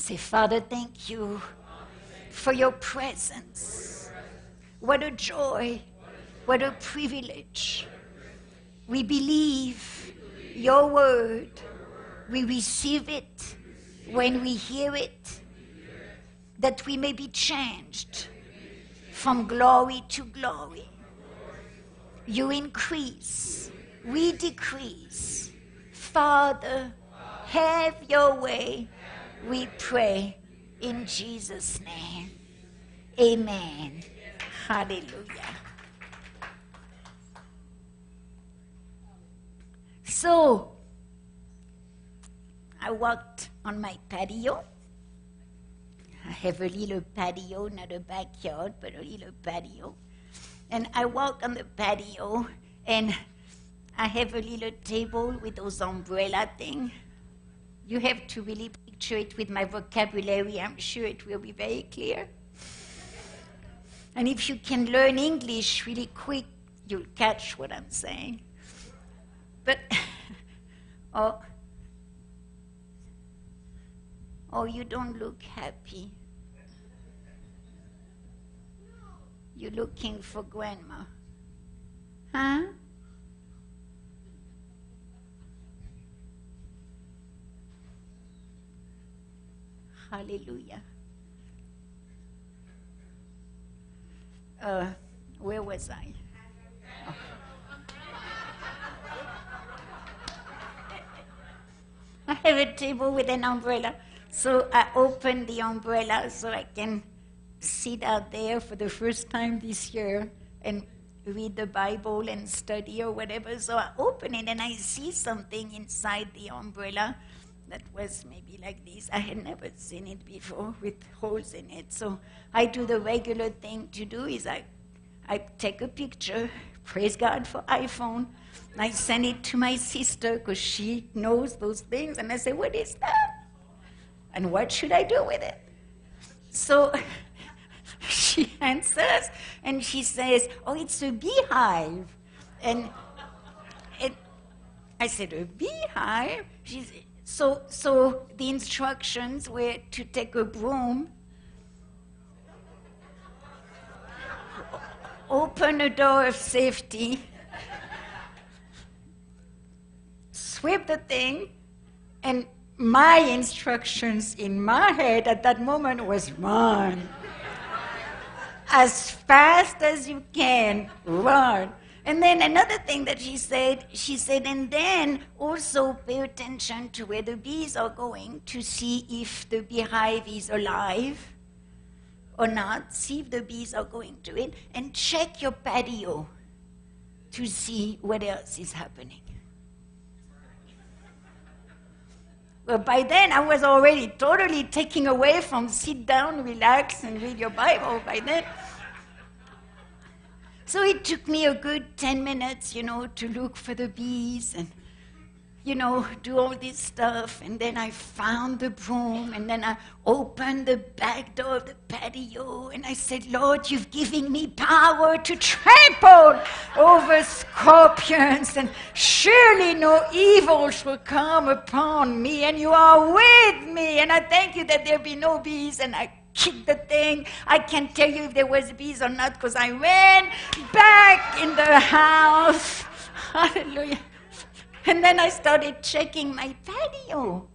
Say, Father, thank you for your presence. What a joy. What a privilege. We believe your word. We receive it when we hear it, that we may be changed from glory to glory. You increase, we decrease. Father, have your way, we pray in Jesus' name. Amen. Hallelujah. So, I walked on my patio. I have a little patio, not a backyard, but a little patio. And I walk on the patio, and I have a little table with those umbrella thing. You have to really picture it with my vocabulary. I'm sure it will be very clear. And if you can learn English really quick, you'll catch what I'm saying. But, oh, oh, you don't look happy. You're looking for grandma. Huh? Hallelujah. Uh, where was I? Oh. I have a table with an umbrella. So I opened the umbrella so I can sit out there for the first time this year and read the Bible and study or whatever. So I open it and I see something inside the umbrella that was maybe like this. I had never seen it before with holes in it. So I do the regular thing to do is I, I take a picture, praise God for iPhone. I send it to my sister because she knows those things. And I say, what is that? And what should I do with it? So she answers and she says, oh, it's a beehive. And I said, a beehive? She's, so, so the instructions were to take a broom, open a door of safety, sweep the thing, and my instructions in my head at that moment was run. as fast as you can, run. And then another thing that she said, she said, and then also pay attention to where the bees are going to see if the beehive is alive or not, see if the bees are going to it, and check your patio to see what else is happening. But by then, I was already totally taking away from sit down, relax, and read your Bible by then. So it took me a good 10 minutes, you know, to look for the bees and, you know, do all this stuff. And then I found the broom and then I opened the back door of the patio and I said, Lord, you've given me power to trample over scorpions and surely no evil shall come upon me and you are with me. And I thank you that there be no bees and I kicked the thing. I can't tell you if there was bees or not because I ran back in the house. Hallelujah. And then I started checking my patio.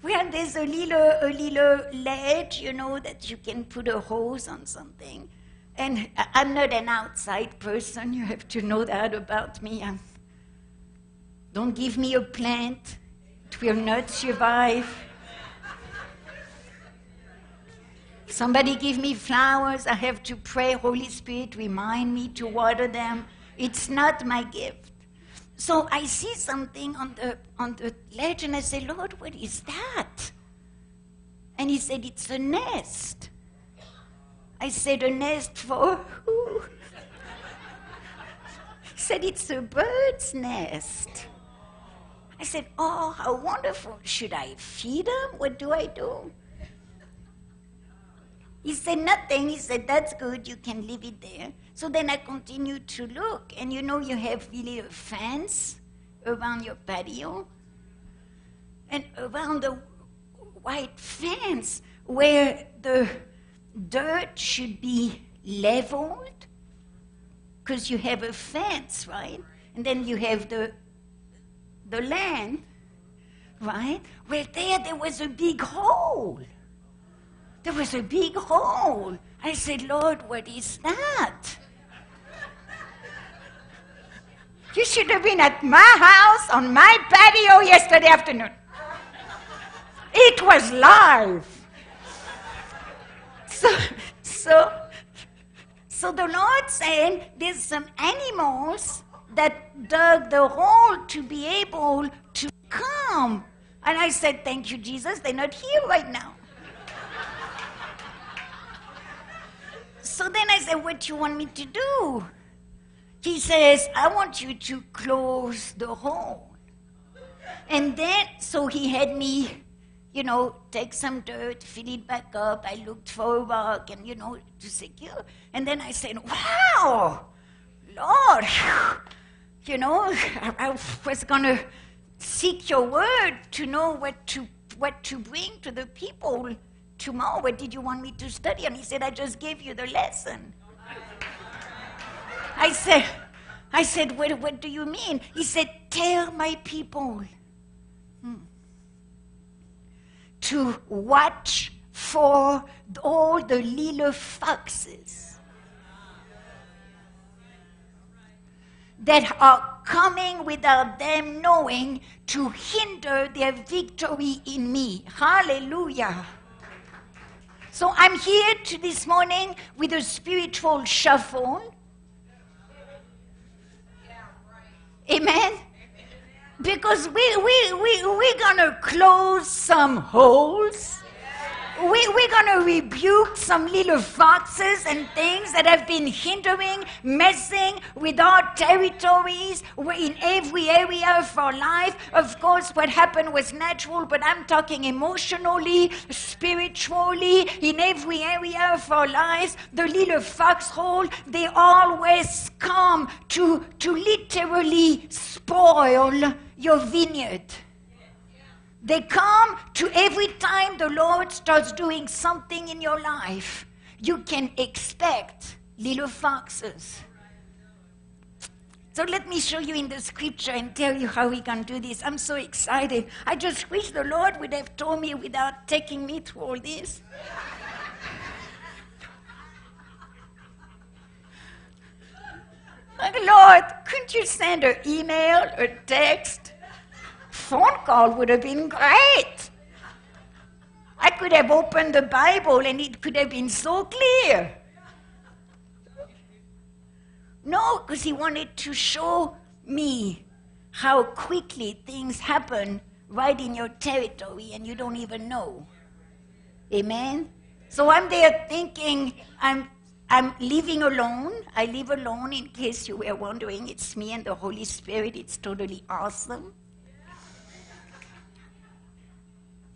Where there's a little, a little ledge, you know, that you can put a hose on something. And I'm not an outside person. You have to know that about me. I'm, don't give me a plant. It will not survive. Somebody give me flowers, I have to pray, Holy Spirit, remind me to water them. It's not my gift. So I see something on the, on the ledge and I say, Lord, what is that? And he said, It's a nest. I said, A nest for who? he said, It's a bird's nest. I said, Oh, how wonderful. Should I feed them? What do I do? He said nothing. He said, That's good, you can leave it there. So then I continued to look, and you know, you have really a fence around your patio. And around the white fence where the dirt should be leveled because you have a fence, right? And then you have the the land, right? Well, there there was a big hole. There was a big hole. I said, Lord, what is that? You should have been at my house on my patio yesterday afternoon. It was live. So, so, so the Lord saying there's some animals that dug the hole to be able to come. And I said, Thank you, Jesus. They're not here right now. So then I said, What do you want me to do? He says, I want you to close the hole. And then, so he had me, you know, take some dirt, fill it back up. I looked for a rock and, you know, to secure. And then I said, Wow, Lord, you know, I, I was going to seek your word to know what to, what to bring to the people tomorrow. What did you want me to study? And he said, I just gave you the lesson. I said, I said, what, what do you mean? He said, tell my people hmm, to watch for all the little foxes that are coming without them knowing to hinder their victory in me. Hallelujah. So I'm here to this morning with a spiritual shuffle Amen? Because we, we, we, we're going to close some holes we, we're going to rebuke some little foxes and things that have been hindering, messing with our territories in every area of our life. Of course, what happened was natural, but I'm talking emotionally, spiritually, in every area of our lives. The little foxhole, they always come to, to literally spoil your vineyard. They come to every time the Lord starts doing something in your life, you can expect little foxes. So let me show you in the scripture and tell you how we can do this. I'm so excited. I just wish the Lord would have told me without taking me through all this. Lord, couldn't you send an email or text phone call would have been great. I could have opened the Bible and it could have been so clear. No, because he wanted to show me how quickly things happen right in your territory and you don't even know. Amen? So I'm there thinking I'm, I'm living alone. I live alone in case you were wondering. It's me and the Holy Spirit. It's totally awesome.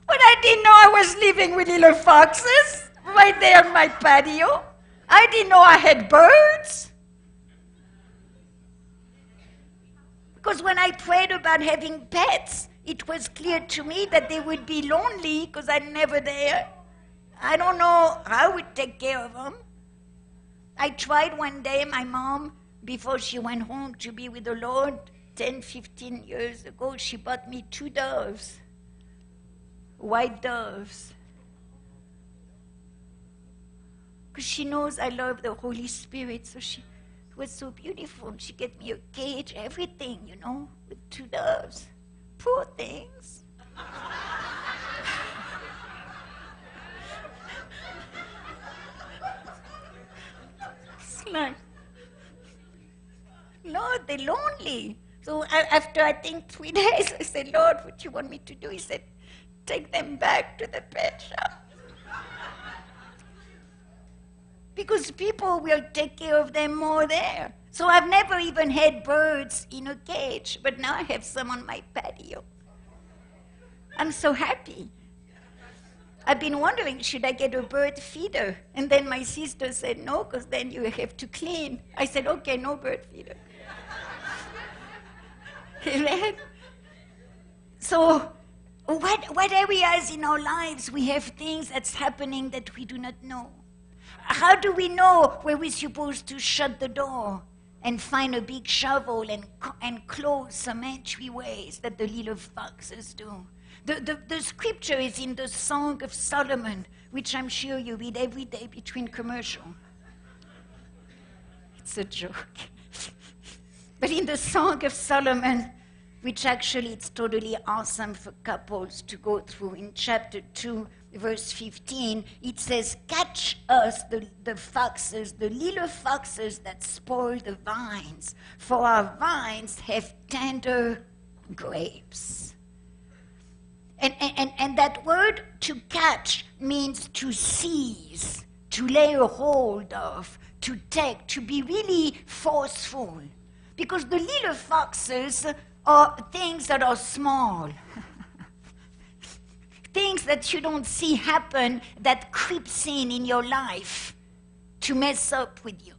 But I didn't know I was living with little foxes right there on my patio. I didn't know I had birds. Because when I prayed about having pets, it was clear to me that they would be lonely because I'm never there. I don't know how I would take care of them. I tried one day, my mom, before she went home to be with the Lord 10, 15 years ago, she bought me two doves white doves. Because she knows I love the Holy Spirit, so she was so beautiful. She gave me a cage, everything, you know, with two doves. Poor things. it's like, Lord, they're lonely. So after I think three days, I said, Lord, what do you want me to do? He said, take them back to the pet shop. because people will take care of them more there. So I've never even had birds in a cage, but now I have some on my patio. I'm so happy. I've been wondering, should I get a bird feeder? And then my sister said, no, because then you have to clean. I said, okay, no bird feeder. So What, what areas in our lives we have things that's happening that we do not know? How do we know where we're supposed to shut the door and find a big shovel and, and close some entryways that the little foxes do? The, the, the scripture is in the Song of Solomon, which I'm sure you read every day between commercial. It's a joke. but in the Song of Solomon, which actually it's totally awesome for couples to go through. In chapter 2 verse 15 it says catch us the, the foxes the little foxes that spoil the vines for our vines have tender grapes. And, and, and that word to catch means to seize to lay a hold of to take to be really forceful. Because the little foxes or things that are small. things that you don't see happen that creeps in in your life to mess up with you.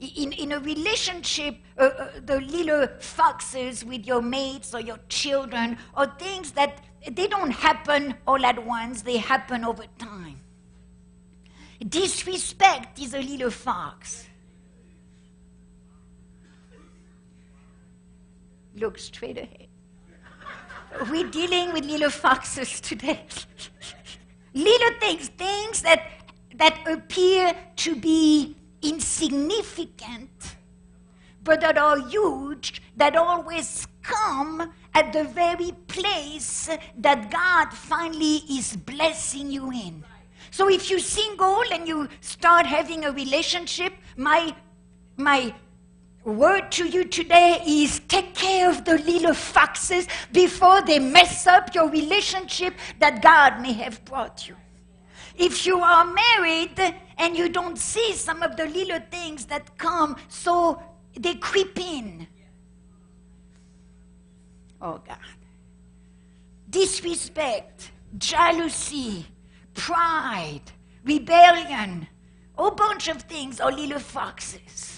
In, in a relationship, uh, uh, the little foxes with your mates or your children, or things that they don't happen all at once, they happen over time. Disrespect is a little fox. Look straight ahead. We're dealing with little foxes today. little things, things that, that appear to be insignificant, but that are huge, that always come at the very place that God finally is blessing you in. So if you're single and you start having a relationship, my, my word to you today is take care of the little foxes before they mess up your relationship that God may have brought you. If you are married and you don't see some of the little things that come, so they creep in. Oh God. Disrespect, jealousy, pride, rebellion, a bunch of things are little foxes.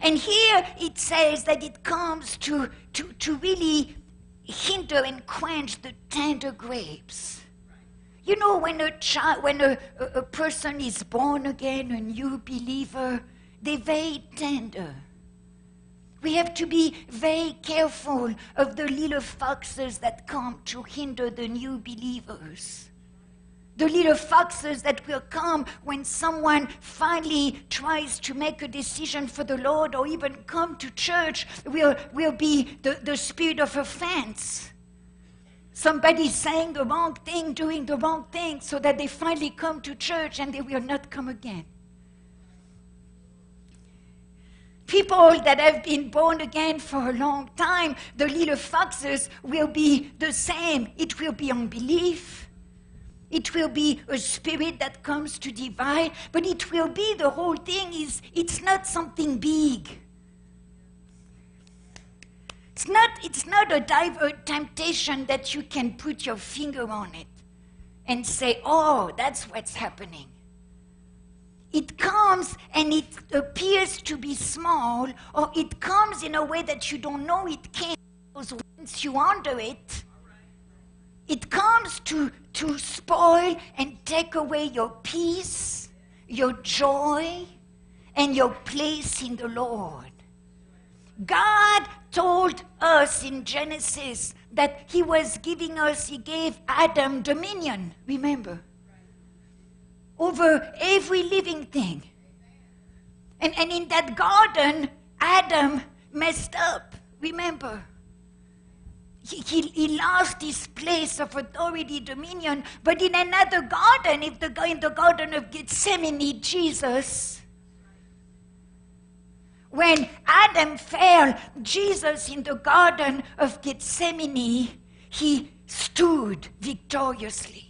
And here it says that it comes to, to, to really hinder and quench the tender grapes. You know, when a child, when a, a, a person is born again, a new believer, they're very tender. We have to be very careful of the little foxes that come to hinder the new believers the little foxes that will come when someone finally tries to make a decision for the Lord or even come to church will, will be the, the spirit of offense. Somebody saying the wrong thing, doing the wrong thing, so that they finally come to church and they will not come again. People that have been born again for a long time, the little foxes will be the same. It will be unbelief it will be a spirit that comes to divide, but it will be the whole thing is it's not something big. It's not, it's not a diver temptation that you can put your finger on it and say, oh, that's what's happening. It comes and it appears to be small, or it comes in a way that you don't know it came. Because once you under it, it comes to, to spoil and take away your peace, your joy, and your place in the Lord. God told us in Genesis that He was giving us, He gave Adam dominion, remember, over every living thing. And, and in that garden, Adam messed up, remember he, he, he, lost his place of authority, dominion. But in another garden, if the in the garden of Gethsemane, Jesus, when Adam fell, Jesus in the garden of Gethsemane, he stood victoriously.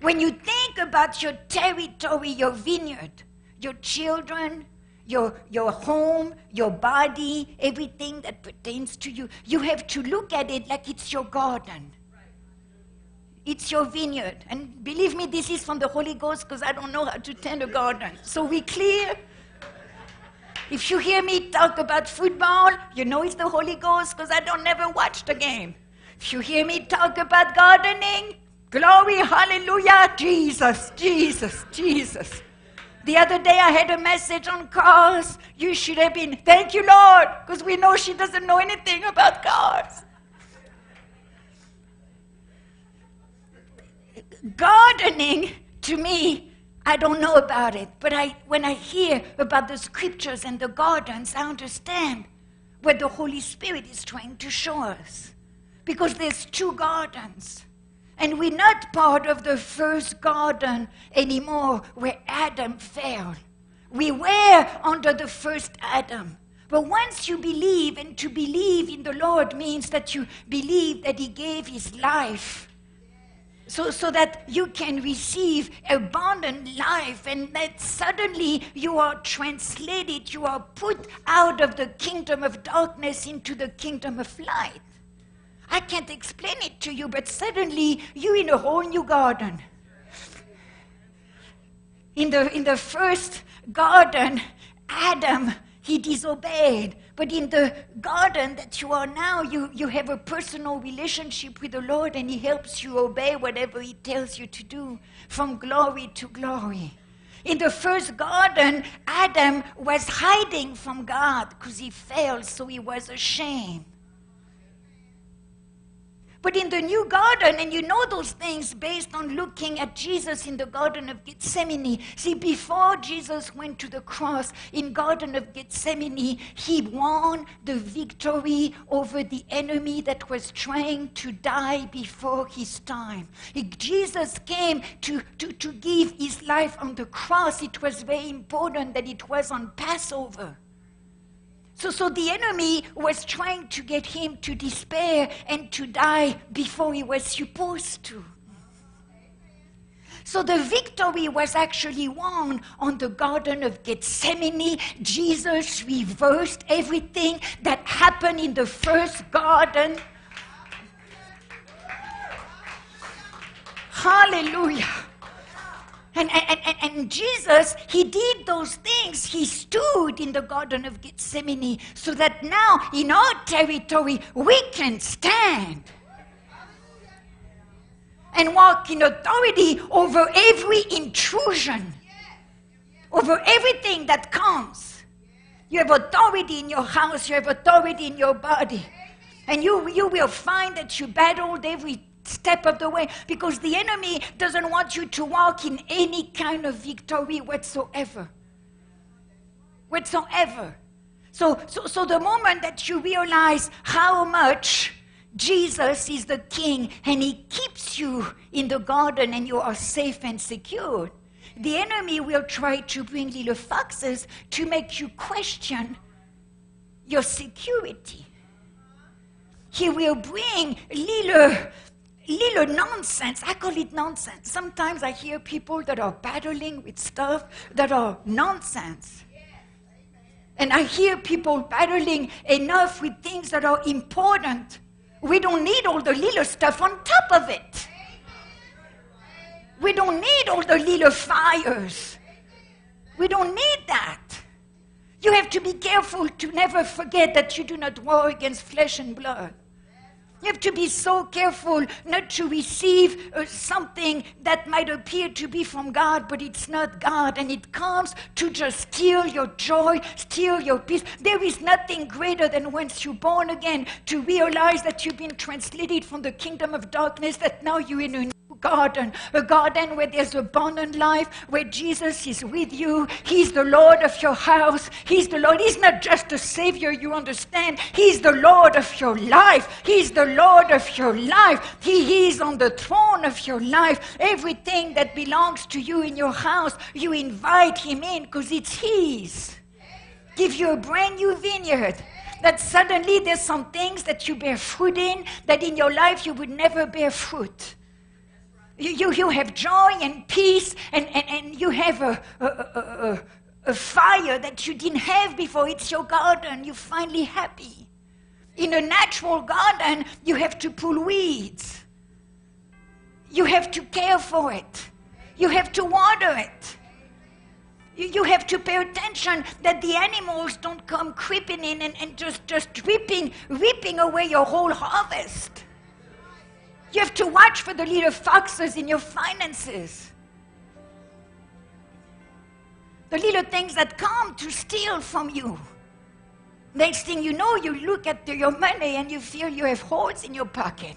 When you think about your territory, your vineyard, your children, your, your home, your body, everything that pertains to you. You have to look at it like it's your garden. It's your vineyard. And believe me, this is from the Holy Ghost because I don't know how to tend a garden. So we clear. If you hear me talk about football, you know it's the Holy Ghost because I don't never watch the game. If you hear me talk about gardening, glory, hallelujah, Jesus, Jesus, Jesus. The other day I had a message on cars. You should have been, thank you, Lord, because we know she doesn't know anything about cars. Gardening, to me, I don't know about it, but I, when I hear about the scriptures and the gardens, I understand what the Holy Spirit is trying to show us. Because there's two gardens. And we're not part of the first garden anymore where Adam fell. We were under the first Adam. But once you believe, and to believe in the Lord means that you believe that He gave His life so, so that you can receive abundant life and that suddenly you are translated, you are put out of the kingdom of darkness into the kingdom of light. I can't explain it to you, but suddenly you're in a whole new garden. In the, in the first garden, Adam, he disobeyed. But in the garden that you are now, you, you have a personal relationship with the Lord and He helps you obey whatever He tells you to do from glory to glory. In the first garden, Adam was hiding from God because he failed, so he was ashamed. But in the new garden, and you know those things based on looking at Jesus in the Garden of Gethsemane. See, before Jesus went to the cross in Garden of Gethsemane, he won the victory over the enemy that was trying to die before his time. Jesus came to, to, to give his life on the cross. It was very important that it was on Passover. So, so the enemy was trying to get him to despair and to die before he was supposed to. So the victory was actually won on the Garden of Gethsemane. Jesus reversed everything that happened in the first garden. Hallelujah. And, and, and, and, Jesus, he did those things. He stood in the Garden of Gethsemane so that now in our territory we can stand and walk in authority over every intrusion, over everything that comes. You have authority in your house, you have authority in your body. And you, you will find that you battled every step of the way because the enemy doesn't want you to walk in any kind of victory whatsoever. Whatsoever. So, so, so the moment that you realize how much Jesus is the king and he keeps you in the garden and you are safe and secure, the enemy will try to bring little foxes to make you question your security. He will bring little little nonsense. I call it nonsense. Sometimes I hear people that are battling with stuff that are nonsense. And I hear people battling enough with things that are important. We don't need all the little stuff on top of it. We don't need all the little fires. We don't need that. You have to be careful to never forget that you do not war against flesh and blood. You have to be so careful not to receive uh, something that might appear to be from God, but it's not God. And it comes to just steal your joy, steal your peace. There is nothing greater than once you're born again to realize that you've been translated from the kingdom of darkness, that now you're in a garden, a garden where there's abundant life, where Jesus is with you. He's the Lord of your house. He's the Lord. He's not just a Savior, you understand. He's the Lord of your life. He's the Lord of your life. He is on the throne of your life. Everything that belongs to you in your house, you invite Him in because it's His. Give you a brand new vineyard that suddenly there's some things that you bear fruit in that in your life you would never bear fruit. You, you, you have joy and peace, and, and, and you have a, a, a, a fire that you didn't have before. It's your garden. You're finally happy. In a natural garden, you have to pull weeds. You have to care for it. You have to water it. You, you have to pay attention that the animals don't come creeping in and, and just, just ripping, ripping away your whole harvest. You have to watch for the little foxes in your finances. The little things that come to steal from you. Next thing you know, you look at the, your money and you feel you have holes in your pocket.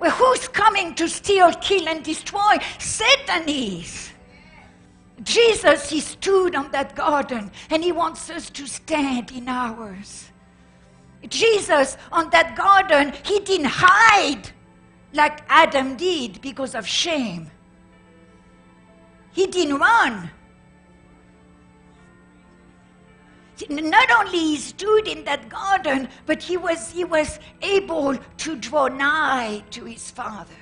Well, who's coming to steal, kill, and destroy? Satan is. Jesus, he stood on that garden and he wants us to stand in ours. Jesus, on that garden, he didn't hide like Adam did because of shame. He didn't run. not only he stood in that garden, but he was, he was able to draw nigh to his Father.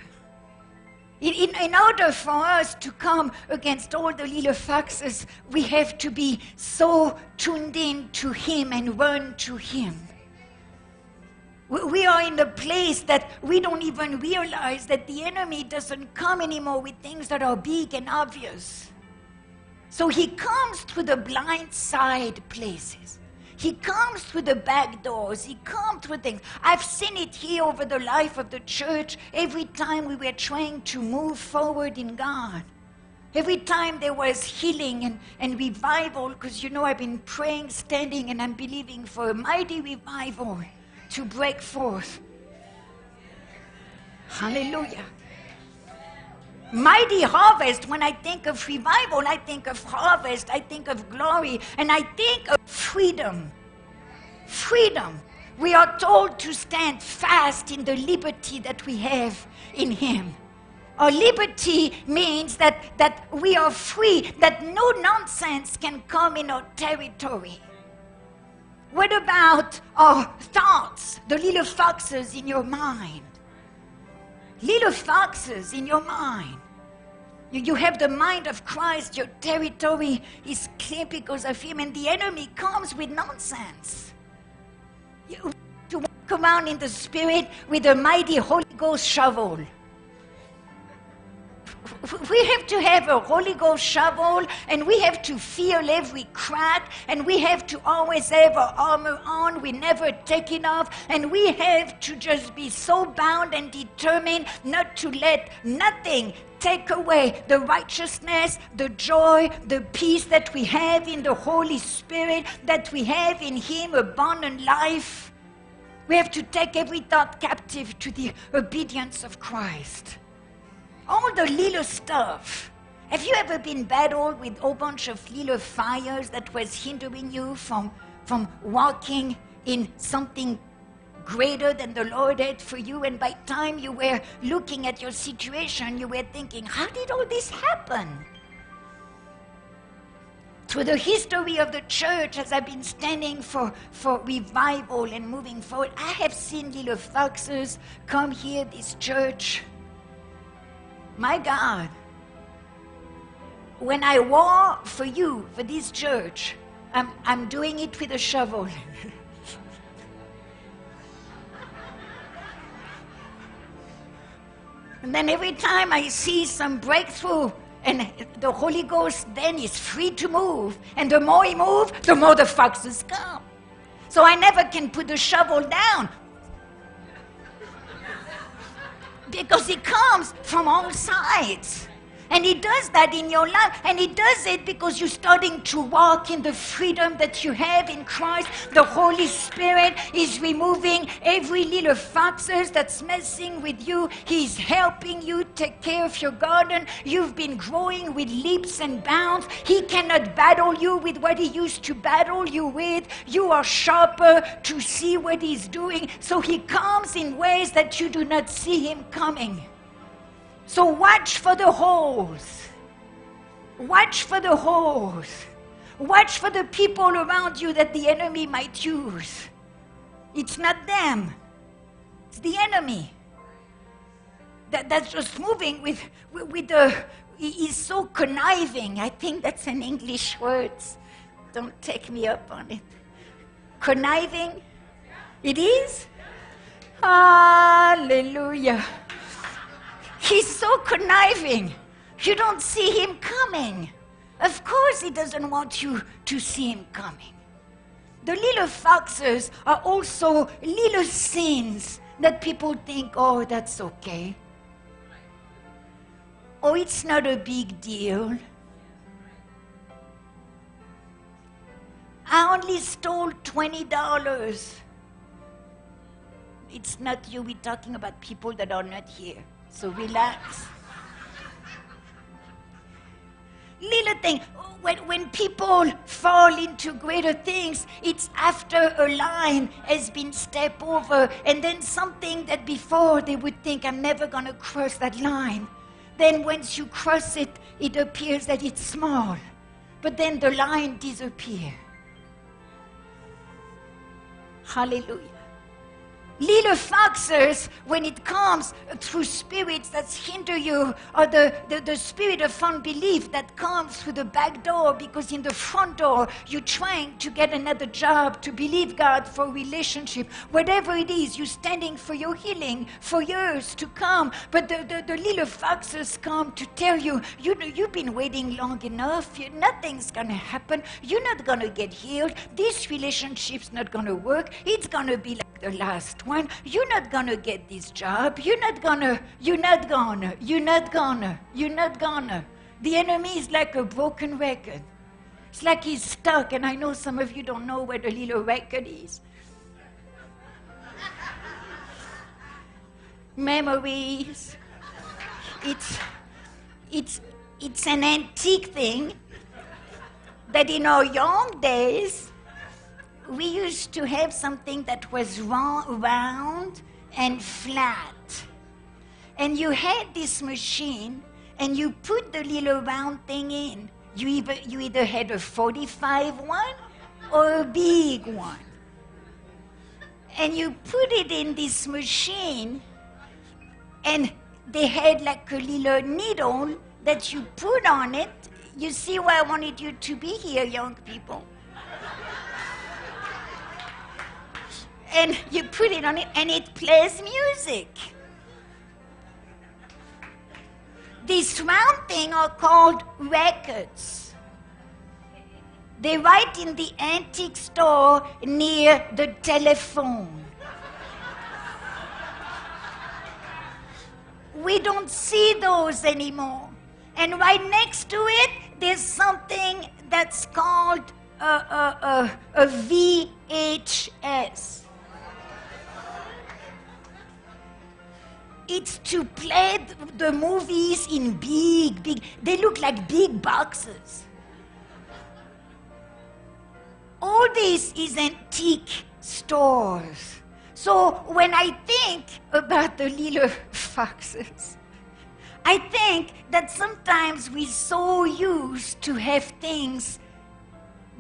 In, in, in, order for us to come against all the little foxes, we have to be so tuned in to Him and run to Him. We, are in a place that we don't even realize that the enemy doesn't come anymore with things that are big and obvious. So he comes through the blind side places. He comes through the back doors. He comes through things. I've seen it here over the life of the church every time we were trying to move forward in God. Every time there was healing and, and revival, because you know I've been praying, standing, and I'm believing for a mighty revival to break forth. Hallelujah mighty harvest. When I think of revival, I think of harvest, I think of glory, and I think of freedom. Freedom. We are told to stand fast in the liberty that we have in Him. Our liberty means that, that we are free, that no nonsense can come in our territory. What about our thoughts, the little foxes in your mind? Little foxes in your mind. You, you have the mind of Christ, your territory is clear because of Him, and the enemy comes with nonsense. You to walk around in the Spirit with a mighty Holy Ghost shovel we have to have a Holy Ghost shovel and we have to feel every crack and we have to always have our armor on. We never take it off and we have to just be so bound and determined not to let nothing take away the righteousness, the joy, the peace that we have in the Holy Spirit, that we have in Him, abundant life. We have to take every thought captive to the obedience of Christ all the little stuff. Have you ever been battled with a bunch of little fires that was hindering you from, from walking in something greater than the Lord had for you? And by time you were looking at your situation, you were thinking, how did all this happen? Through the history of the church, as I've been standing for, for revival and moving forward, I have seen little foxes come here, this church, my God, when I war for you, for this church, I'm, I'm doing it with a shovel. and then every time I see some breakthrough, and the Holy Ghost then is free to move, and the more he moves, the more the foxes come. So I never can put the shovel down because it comes from all sides. And He does that in your life. And He does it because you're starting to walk in the freedom that you have in Christ. The Holy Spirit is removing every little foxes that's messing with you. He's helping you take care of your garden. You've been growing with leaps and bounds. He cannot battle you with what He used to battle you with. You are sharper to see what He's doing. So He comes in ways that you do not see Him coming. So watch for the holes. Watch for the holes. Watch for the people around you that the enemy might use. It's not them, it's the enemy. That, that's just moving with, with, with the, he's so conniving. I think that's an English word. Don't take me up on it. Conniving? It is? Hallelujah. He's so conniving. You don't see him coming. Of course, he doesn't want you to see him coming. The little foxes are also little sins that people think, oh, that's okay. Oh, it's not a big deal. I only stole $20. It's not you, we're talking about people that are not here. So relax. Little thing, when, when people fall into greater things, it's after a line has been stepped over, and then something that before they would think, I'm never going to cross that line. Then once you cross it, it appears that it's small. But then the line disappears. Hallelujah. Little foxes, when it comes through spirits that hinder you, or the, the, the spirit of unbelief that comes through the back door because in the front door you're trying to get another job, to believe God for relationship, whatever it is, you're standing for your healing for years to come. But the, the, the little foxes come to tell you, you know, you've been waiting long enough, you, nothing's to happen, you're not to get healed, this relationship's not to work, it's to be like the last one. You're not gonna get this job. You're not gonna, you're not gonna, you're not gonna, you're not gonna. The enemy is like a broken record. It's like he's stuck, and I know some of you don't know where the little record is. Memories. It's, it's, it's an antique thing that in our young days we used to have something that was round and flat. And you had this machine, and you put the little round thing in. You either, you either had a 45 one or a big one. And you put it in this machine, and they had like a little needle that you put on it. You see why I wanted you to be here, young people. And you put it on it and it plays music. These round things are called records. They write in the antique store near the telephone. we don't see those anymore. And right next to it, there's something that's called uh, uh, uh, a, a, a, a VHS. It's to play the movies in big, big, they look like big boxes. All this is antique stores. So when I think about the little foxes, I think that sometimes we're so used to have things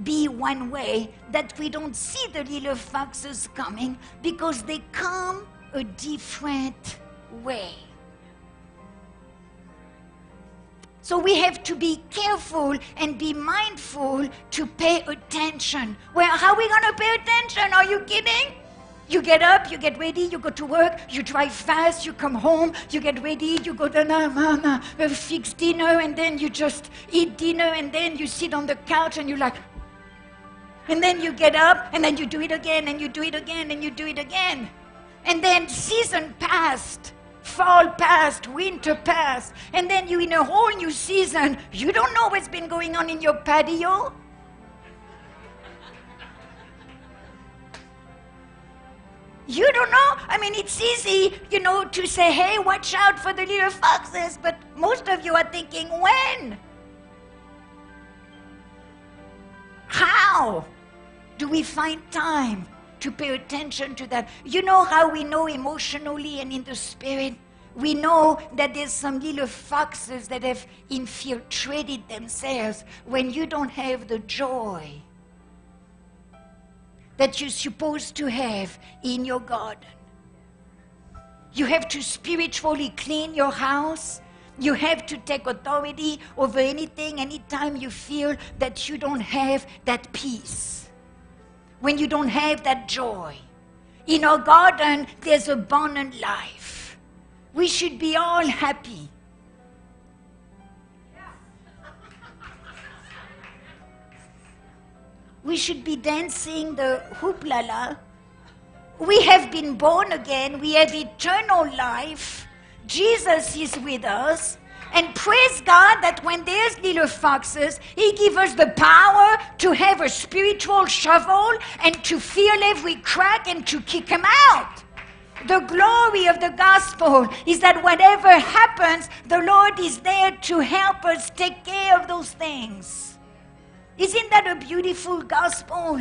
be one way that we don't see the little foxes coming because they come a different way. So we have to be careful and be mindful to pay attention. Well, how are we going to pay attention? Are you kidding? You get up, you get ready, you go to work, you drive fast, you come home, you get ready, you go to na, na, na, uh, fix dinner, and then you just eat dinner, and then you sit on the couch and you're like, and then you get up, and then you do it again, and you do it again, and you do it again. And then season passed fall past, winter past, and then you're in a whole new season, you don't know what's been going on in your patio. You don't know? I mean, it's easy, you know, to say, hey, watch out for the little foxes, but most of you are thinking, when? How do we find time to pay attention to that. You know how we know emotionally and in the spirit? We know that there's some little foxes that have infiltrated themselves when you don't have the joy that you're supposed to have in your garden. You have to spiritually clean your house. You have to take authority over anything anytime you feel that you don't have that peace when you don't have that joy. In our garden, there's abundant life. We should be all happy. We should be dancing the hoopla We have been born again. We have eternal life. Jesus is with us. And praise God that when there's little foxes, He gives us the power to have a spiritual shovel and to feel every crack and to kick them out. The glory of the gospel is that whatever happens, the Lord is there to help us take care of those things. Isn't that a beautiful gospel?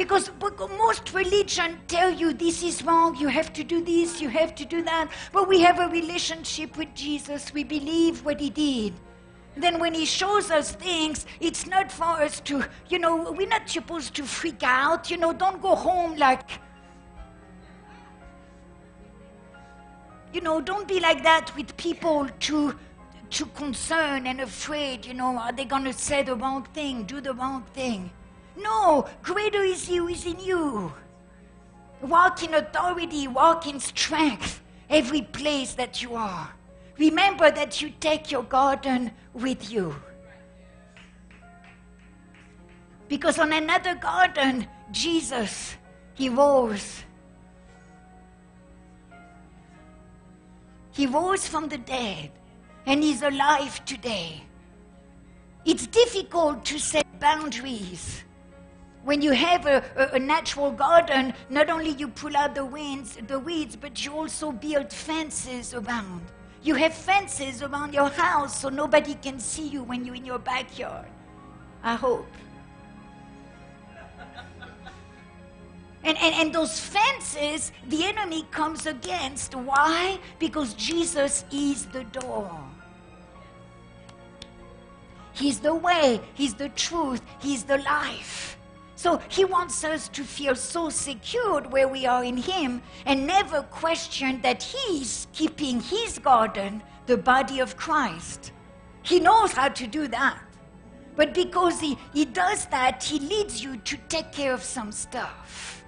Because most religion tell you this is wrong, you have to do this, you have to do that. But we have a relationship with Jesus. We believe what he did. Then when he shows us things, it's not for us to, you know, we're not supposed to freak out. You know, don't go home like, you know, don't be like that with people too, too concerned and afraid. You know, are they going to say the wrong thing, do the wrong thing? No, greater is who is in you. Walk in authority, walk in strength, every place that you are. Remember that you take your garden with you. Because on another garden, Jesus, He rose. He rose from the dead and He's alive today. It's difficult to set boundaries when you have a, a, a, natural garden, not only you pull out the weeds, the weeds, but you also build fences around. You have fences around your house so nobody can see you when you're in your backyard. I hope. And, and, and those fences, the enemy comes against. Why? Because Jesus is the door. He's the way, He's the truth, He's the life. So he wants us to feel so secured where we are in him and never question that he's keeping his garden, the body of Christ. He knows how to do that. But because he, he does that, he leads you to take care of some stuff.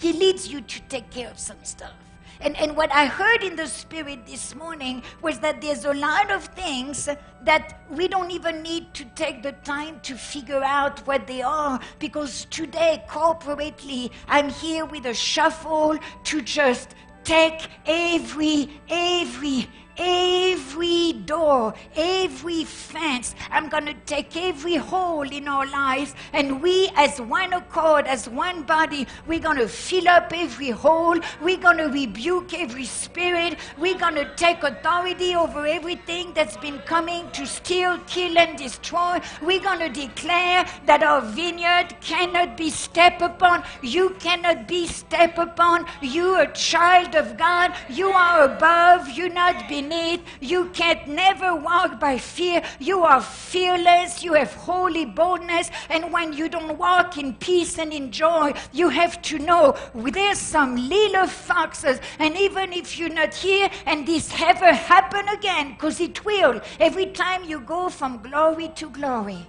He leads you to take care of some stuff. And, and what I heard in the Spirit this morning was that there's a lot of things that we don't even need to take the time to figure out what they are because today, corporately, I'm here with a shuffle to just take every, every, every door, every fence. I'm going to take every hole in our lives, and we, as one accord, as one body, we're going to fill up every hole. We're going to rebuke every spirit. We're going to take authority over everything that's been coming to steal, kill, and destroy. We're going to declare that our vineyard cannot be stepped upon. You cannot be stepped upon. You a child of God. You are above. You're not beneath beneath. You can't never walk by fear. You are fearless. You have holy boldness. And when you don't walk in peace and in joy, you have to know there's some little foxes. And even if you're not here and this ever happen again, because it will, every time you go from glory to glory,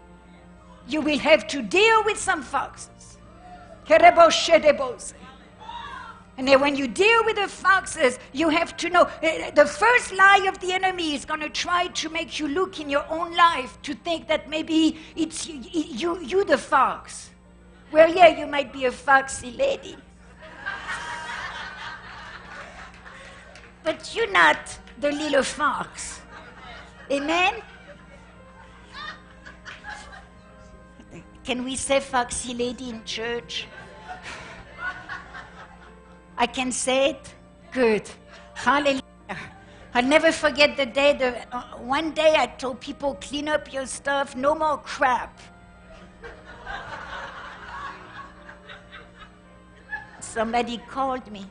you will have to deal with some foxes. And then when you deal with the foxes, you have to know eh, the first lie of the enemy is going to try to make you look in your own life to think that maybe it's you, you, you the fox. Well, yeah, you might be a foxy lady. but you're not the little fox. Amen? Can we say foxy lady in church? I can say it? Good. Hallelujah. I'll never forget the day, the, uh, one day I told people, clean up your stuff, no more crap. Somebody called me.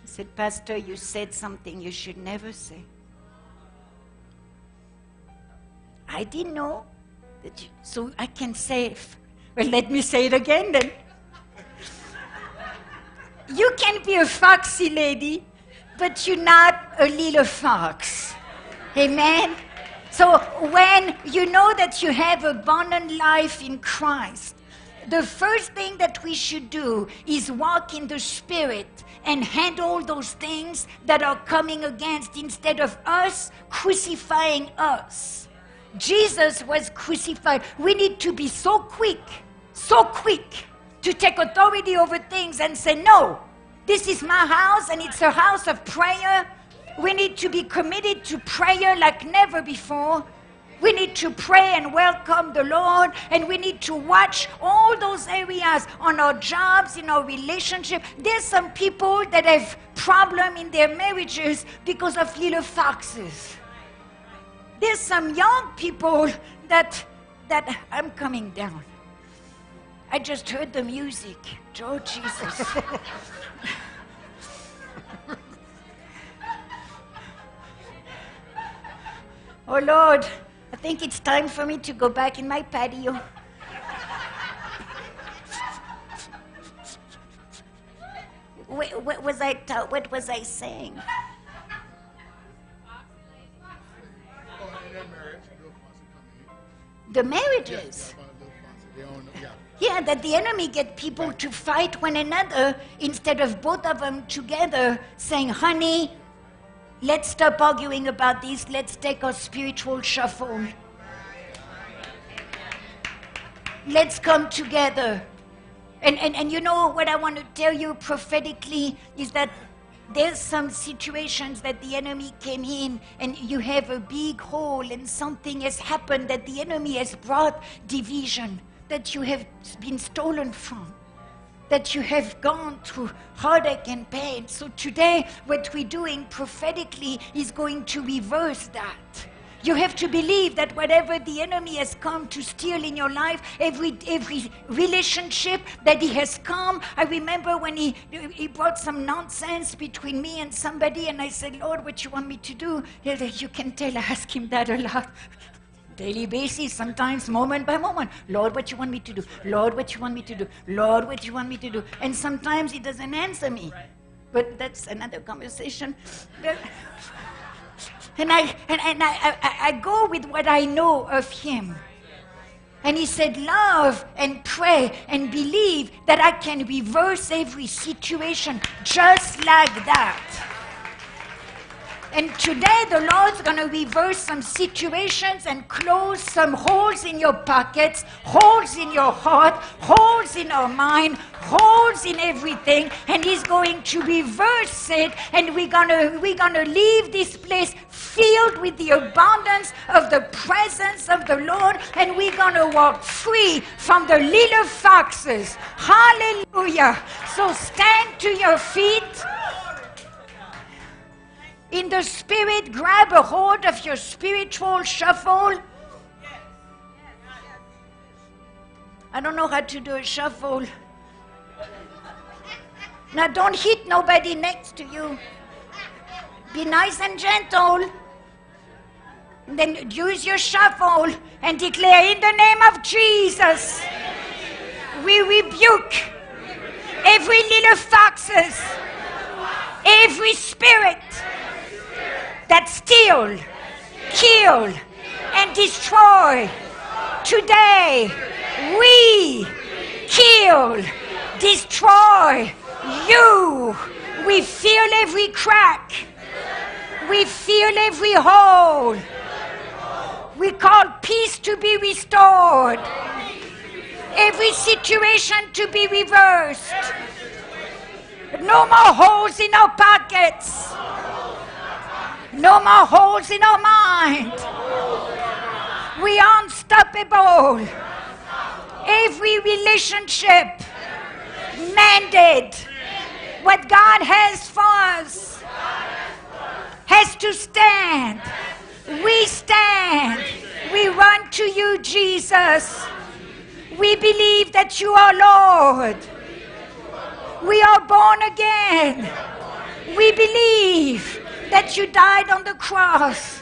He said, Pastor, you said something you should never say. I didn't know that you, so I can say well, let me say it again then. You can be a foxy lady, but you're not a little fox. Amen? So when you know that you have abundant life in Christ, the first thing that we should do is walk in the Spirit and handle those things that are coming against instead of us crucifying us. Jesus was crucified. We need to be so quick, so quick to take authority over things and say, No, this is my house and it's a house of prayer. We need to be committed to prayer like never before. We need to pray and welcome the Lord, and we need to watch all those areas on our jobs, in our relationship. There's some people that have problem in their marriages because of little foxes. There's some young people that that I'm coming down. I just heard the music. Oh Jesus. oh Lord. I think it's time for me to go back in my patio. what, what, was I ta- what was I saying? The marriages. Yeah, that the enemy get people to fight one another instead of both of them together saying, honey, Let's stop arguing about this. Let's take a spiritual shuffle. Let's come together. And, and, and you know what I want to tell you prophetically is that there's some situations that the enemy came in and you have a big hole and something has happened that the enemy has brought division that you have been stolen from that you have gone through heartache and pain. So today, what we're doing prophetically is going to reverse that. You have to believe that whatever the enemy has come to steal in your life, every every relationship that he has come. I remember when he he brought some nonsense between me and somebody, and I said, Lord, what you want me to do? You can tell I ask him that a lot daily basis, sometimes moment by moment. Lord, what you want me to do? Lord, what you want me to do? Lord, what you want me to do? And sometimes he doesn't answer me. But that's another conversation. and I, and, and I, I, I go with what I know of him. And he said, Love and pray and believe that I can reverse every situation just like that. And today the Lord's going to reverse some situations and close some holes in your pockets, holes in your heart, holes in our mind, holes in everything. And He's going to reverse it. And we're going to, we're going to leave this place filled with the abundance of the presence of the Lord. And we're going to walk free from the little foxes. Hallelujah. So stand to your feet in the spirit, grab a hold of your spiritual shuffle. I don't know how to do a shuffle. Now, don't hit nobody next to you. Be nice and gentle. Then use your shuffle and declare, In the name of Jesus, we rebuke every little foxes, every spirit that steal, kill, and destroy. Today, we kill, destroy you. We feel every crack. We feel every hole. We call peace to be restored. Every situation to be reversed. No more holes in our pockets. No more holes in our mind. We are unstoppable. Every relationship mandate what God has for us has to stand. We stand. We run to you, Jesus. We believe that you are Lord. We are born again. We believe that you died on the cross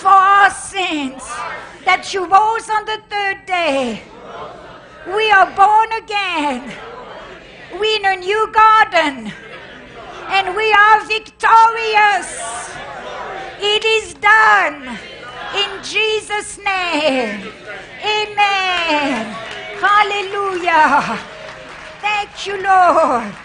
for our sins, that you rose on the third day. We are born again. We in a new garden, and we are victorious. It is done in Jesus' name. Amen. Hallelujah. Thank you, Lord.